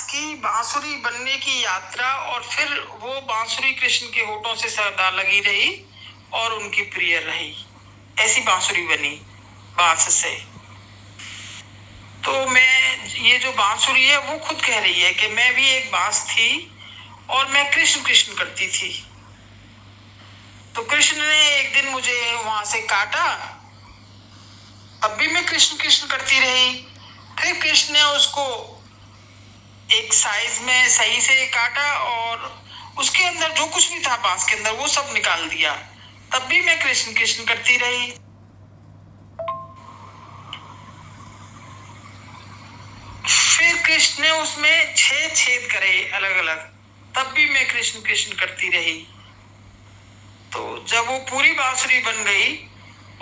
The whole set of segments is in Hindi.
की बांसुरी बनने की यात्रा और फिर वो बांसुरी कृष्ण के होठों से सदा लगी रही और उनकी प्रिय रही। ऐसी बांसुरी बनी, बाँस से। तो मैं, ये जो बांसुरी है, वो खुद कह रही है कि मैं भी एक बाँस थी और मैं कृष्ण कृष्ण करती थी। तो कृष्ण ने एक दिन मुझे वहाँ से काटा। तब भी मैं कृष्ण कृष्ण करती रही। फिर कृष्ण ने उसको एक साइज़ में सही से काटा और उसके अंदर जो कुछ भी था बाँस के अंदर वो सब निकाल दिया। तब भी मैं कृष्ण कृष्ण करती रही। फिर कृष्ण ने उसमें छह छेद करे अलग अलग तब भी मैं कृष्ण कृष्ण करती रही। तो जब वो पूरी बांसुरी बन गई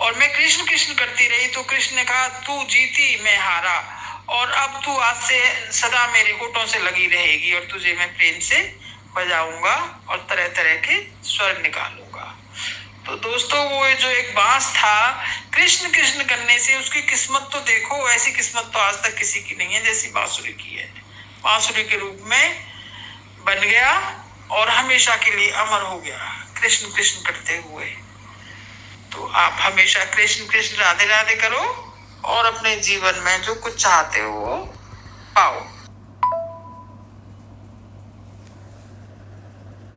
और मैं कृष्ण कृष्ण करती रही तो कृष्ण ने कहा, तू जीती, मैं हारा। और अब तू आज से सदा मेरे होठों से लगी रहेगी और तुझे मैं प्रेम से बजाऊँगा और तरह तरह के स्वर निकालूँगा। तो दोस्तों, वो जो एक बाँस था कृष्ण कृष्ण करने से उसकी किस्मत तो देखो, ऐसी किस्मत तो आज तक किसी की नहीं है जैसी बांसुरी की है। बांसुरी के रूप में बन गया और हमेशा के लिए अमर हो गया कृष्ण कृष्ण करते हुए। तो आप हमेशा कृष्ण कृष्ण राधे राधे करो। और अपने जीवन में जो कुछ चाहते हो पाओ।